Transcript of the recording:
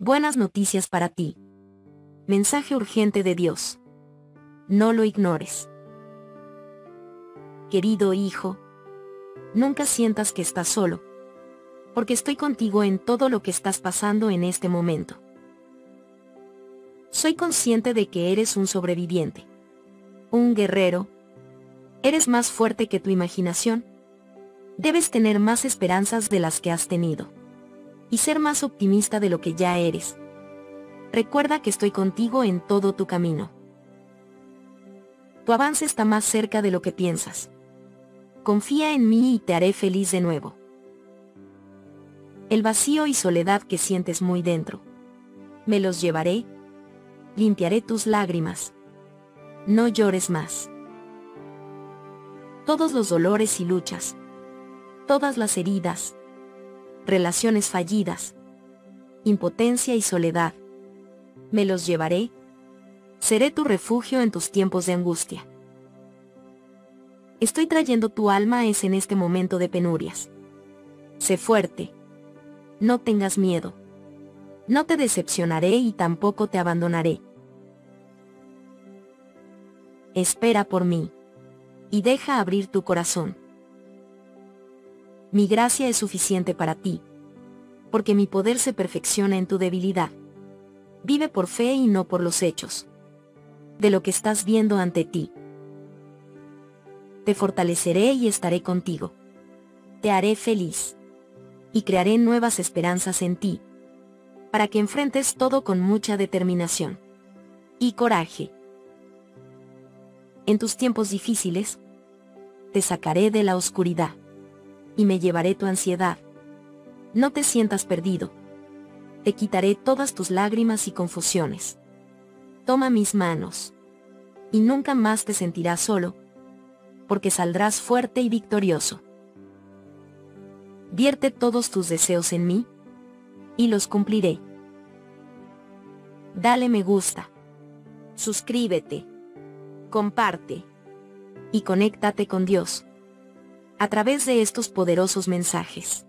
Buenas noticias para ti. Mensaje urgente de Dios. No lo ignores. Querido hijo, nunca sientas que estás solo, porque estoy contigo en todo lo que estás pasando en este momento. Soy consciente de que eres un sobreviviente, un guerrero. Eres más fuerte que tu imaginación. Debes tener más esperanzas de las que has tenido y ser más optimista de lo que ya eres. Recuerda que estoy contigo en todo tu camino. Tu avance está más cerca de lo que piensas. Confía en mí y te haré feliz de nuevo. El vacío y soledad que sientes muy dentro. Me los llevaré. Limpiaré tus lágrimas. No llores más. Todos los dolores y luchas. Todas las heridas, relaciones fallidas, impotencia y soledad. Me los llevaré. Seré tu refugio en tus tiempos de angustia. Estoy trayendo tu alma es en este momento de penurias. Sé fuerte. No tengas miedo. No te decepcionaré y tampoco te abandonaré. Espera por mí. Y deja abrir tu corazón. Mi gracia es suficiente para ti. Porque mi poder se perfecciona en tu debilidad. Vive por fe y no por los hechos. De lo que estás viendo ante ti. Te fortaleceré y estaré contigo. Te haré feliz. Y crearé nuevas esperanzas en ti. Para que enfrentes todo con mucha determinación. Y coraje. En tus tiempos difíciles, te sacaré de la oscuridad y me llevaré tu ansiedad. No te sientas perdido. Te quitaré todas tus lágrimas y confusiones. Toma mis manos. Y nunca más te sentirás solo, porque saldrás fuerte y victorioso. Vierte todos tus deseos en mí, y los cumpliré. Dale me gusta. Suscríbete. Comparte. Y conéctate con Dios a través de estos poderosos mensajes.